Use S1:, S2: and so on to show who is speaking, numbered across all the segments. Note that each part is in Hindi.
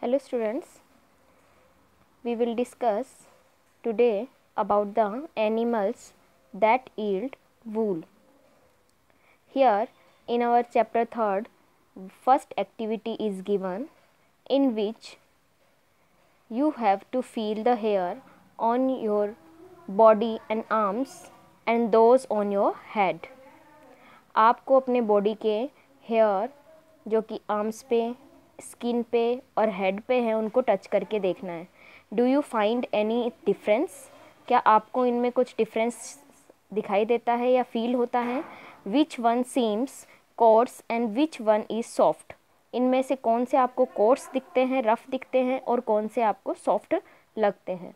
S1: Hello students, we will discuss today about the animals that yield wool. Here in our chapter 3rd, first activity is given in which you have to feel the hair on your body and arms and those on your head. आपको अपने बॉडी के हेयर जो कि आर्म्स पे स्किन पे और हेड पे हैं, उनको टच करके देखना है। Do you find any difference? क्या आपको इनमें कुछ डिफरेंस दिखाई देता है या फील होता है? Which one seems coarse and which one is soft इनमें से कौन से आपको कोर्स दिखते हैं रफ दिखते हैं और कौन से आपको सॉफ्ट लगते हैं?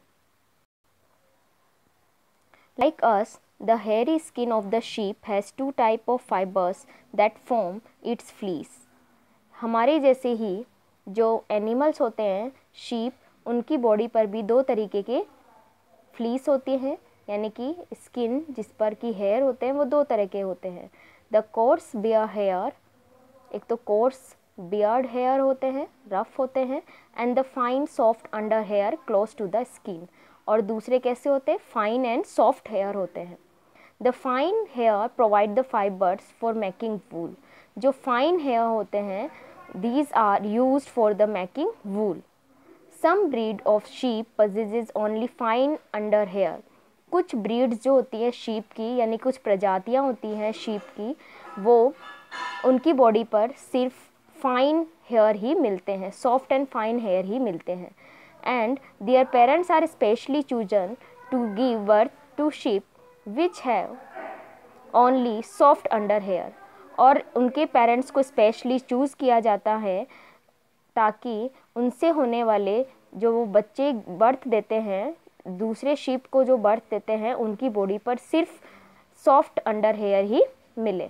S1: Like us the hairy skin of the sheep has two type of fibres that form its fleece हमारे जैसे ही जो एनिमल्स होते हैं शीप उनकी बॉडी पर भी दो तरीके के फ्लीस होती हैं, यानी कि स्किन जिस पर की हेयर होते हैं, वो दो तरह के होते हैं। द कोर्स बियर हेयर एक तो कोर्स बियर्ड हेयर होते हैं रफ होते हैं and the fine soft under hair close to the skin और दूसरे कैसे होते हैं? फाइन एंड सॉफ्ट हेयर होते हैं। The fine hair provide the fibres for making wool जो फाइन हेयर होते हैं these are used for the making wool some breed of sheep possess only fine under hair कुछ ब्रीड्स जो होती हैं शीप की, यानी कुछ प्रजातियाँ होती हैं शीप की, वो उनकी बॉडी पर सिर्फ़ फाइन हेयर ही मिलते हैं सॉफ्ट एंड फाइन हेयर ही मिलते हैं. And their parents are specially chosen to give birth to sheep which have only soft under hair और उनके पेरेंट्स को स्पेशली चूज़ किया जाता है ताकि उनसे होने वाले जो वो बच्चे बर्थ देते हैं, दूसरे शिप को जो बर्थ देते हैं, उनकी बॉडी पर सिर्फ़ सॉफ्ट अंडर हेयर ही मिले।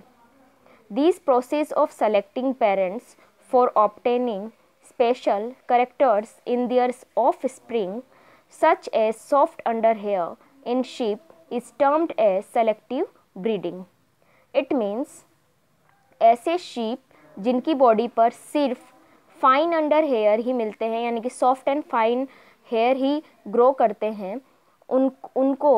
S1: These process of selecting parents for obtaining special characters in their offspring such as soft under hair in sheep is termed as selective breeding it means ऐसे शीप जिनकी बॉडी पर सिर्फ़ फाइन अंडर हेयर ही मिलते हैं यानी कि सॉफ्ट एंड फाइन हेयर ही ग्रो करते हैं उन उनको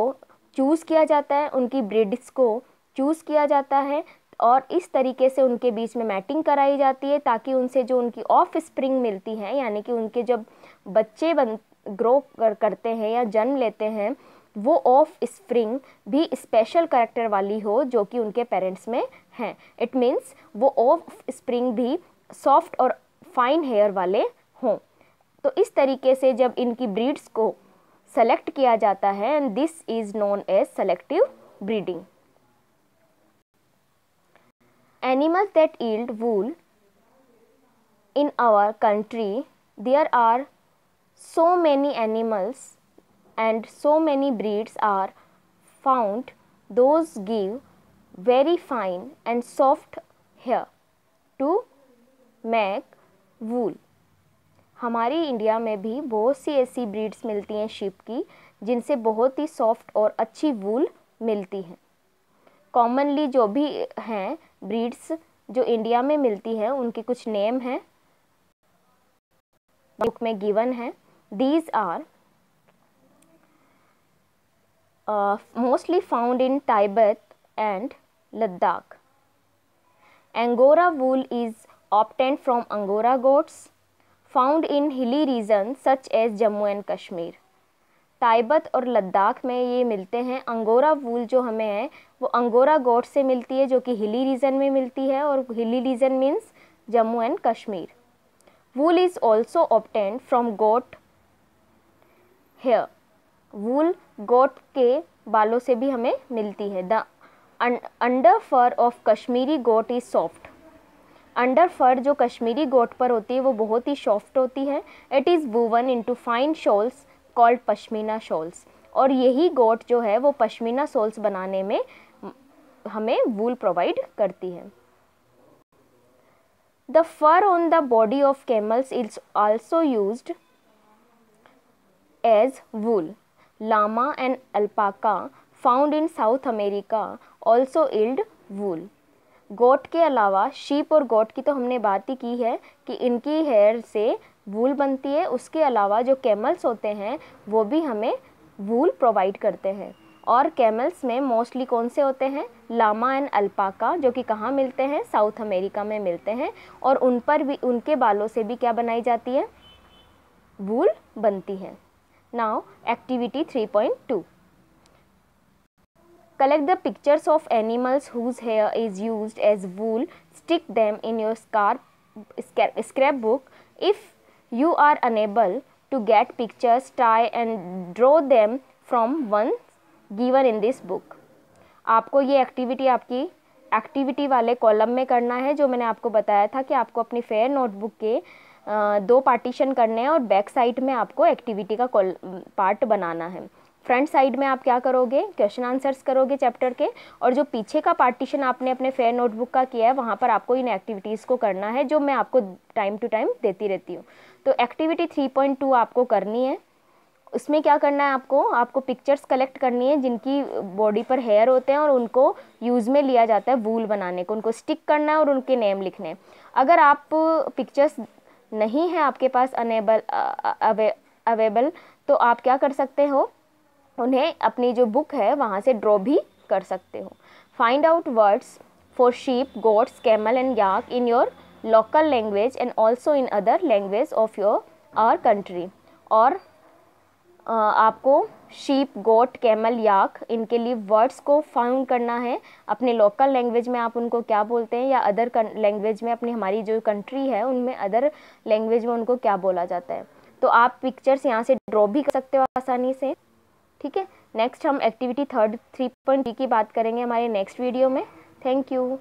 S1: चूज़ किया जाता है उनकी ब्रिड्स को चूज़ किया जाता है और इस तरीके से उनके बीच में मैटिंग कराई जाती है ताकि उनसे जो उनकी ऑफ़ स्प्रिंग मिलती है यानी कि उनके जब बच्चे बन ग्रो कर, करते हैं या जन्म लेते हैं वो ऑफ़ स्प्रिंग भी स्पेशल करेक्टर वाली हो जो कि उनके पेरेंट्स में हैं। इट मीन्स वो ऑफ़ स्प्रिंग भी सॉफ्ट और फाइन हेयर वाले हों। तो इस तरीके से जब इनकी ब्रीड्स को सेलेक्ट किया जाता है and this is known as selective breeding animals that yield wool in our country there are so many animals and so many breeds are found, those give very fine and soft hair to make wool. हमारी इंडिया में भी बहुत सी ऐसी ब्रीड्स मिलती हैं शिप की, जिनसे बहुत ही सॉफ्ट और अच्छी वूल मिलती हैं। कॉमनली जो भी हैं ब्रीड्स जो इंडिया में मिलती हैं, उनके कुछ नेम हैं। बुक में गिवन है। These are uh, mostly found in Tibet and Ladakh. Angora wool is obtained from Angora goats found in hilly regions such as Jammu and Kashmir. Tibet और लद्दाख में ये मिलते हैं अंगोरा वूल जो हमें है वो अंगोरा गोट से मिलती है जो कि हिली रीजन में मिलती है और hilly region means Jammu and Kashmir wool is also obtained from goat hair wool goat के बालों से भी हमें मिलती है। The under fur of Kashmiri goat is soft. Under fur जो कश्मीरी गोट पर होती है, वो बहुत ही सॉफ्ट होती है। It is woven into fine shawls called pashmina shawls. और यही गोट जो है, वो पश्मीना शॉल्स बनाने में हमें वूल प्रोवाइड करती है। The fur on the body of camels is also used as wool. Llama and alpaca found in South America also yield wool. Goat के अलावा, शीप और गोट की तो हमने बात ही की है कि इनकी हेयर से वूल बनती है। उसके अलावा जो कैमल्स होते हैं, वो भी हमें वूल प्रोवाइड करते हैं। और कैमल्स में मोस्टली कौन से होते हैं? लामा एंड अल्पाका, जो कि कहाँ मिलते हैं? साउथ अमेरिका में मिलते हैं। और उन पर भी, उनके बालों से भी क्या बनाई जाती है? वूल बनती है। Now activity 3.2 collect the pictures of animals whose hair is used as wool stick them in your scarp scrapbook if you are unable to get pictures try and draw them from one given in this book आपको ये एक्टिविटी आपकी एक्टिविटी वाले कॉलम में करना है जो मैंने आपको बताया था कि आपको अपनी फेयर नोटबुक के दो पार्टीशन करने हैं और बैक साइड में आपको एक्टिविटी का पार्ट बनाना है। फ्रंट साइड में आप क्या करोगे? क्वेश्चन आंसर्स करोगे चैप्टर के और जो पीछे का पार्टीशन आपने अपने फेयर नोटबुक का किया है, वहाँ पर आपको इन एक्टिविटीज़ को करना है, जो मैं आपको टाइम टू टाइम देती रहती हूँ। तो एक्टिविटी थ्री पॉइंट टू आपको करनी है। उसमें क्या करना है आपको? आपको पिक्चर्स कलेक्ट करनी है, जिनकी बॉडी पर हेयर होते हैं और उनको यूज़ में लिया जाता है वूल बनाने को। उनको स्टिक करना है और उनके नेम लिखने अगर आप पिक्चर्स नहीं है आपके पास अनेबल अवेबल तो आप क्या कर सकते हो? उन्हें अपनी जो बुक है, वहाँ से ड्रॉ भी कर सकते हो। Find out words for sheep goats camel and yak in your local language and also in other language of your our country और आपको शीप गोट कैमल याक इनके लिए वर्ड्स को फाउंड करना है। अपने लोकल लैंग्वेज में आप उनको क्या बोलते हैं या अदर लैंग्वेज में अपनी हमारी जो कंट्री है, उनमें अदर लैंग्वेज में उनको क्या बोला जाता है। तो आप पिक्चर्स यहाँ से ड्रॉ भी कर सकते हो आसानी से। ठीक है? नेक्स्ट हम एक्टिविटी थर्ड थ्री पॉइंट की बात करेंगे हमारे नेक्स्ट वीडियो में। Thank you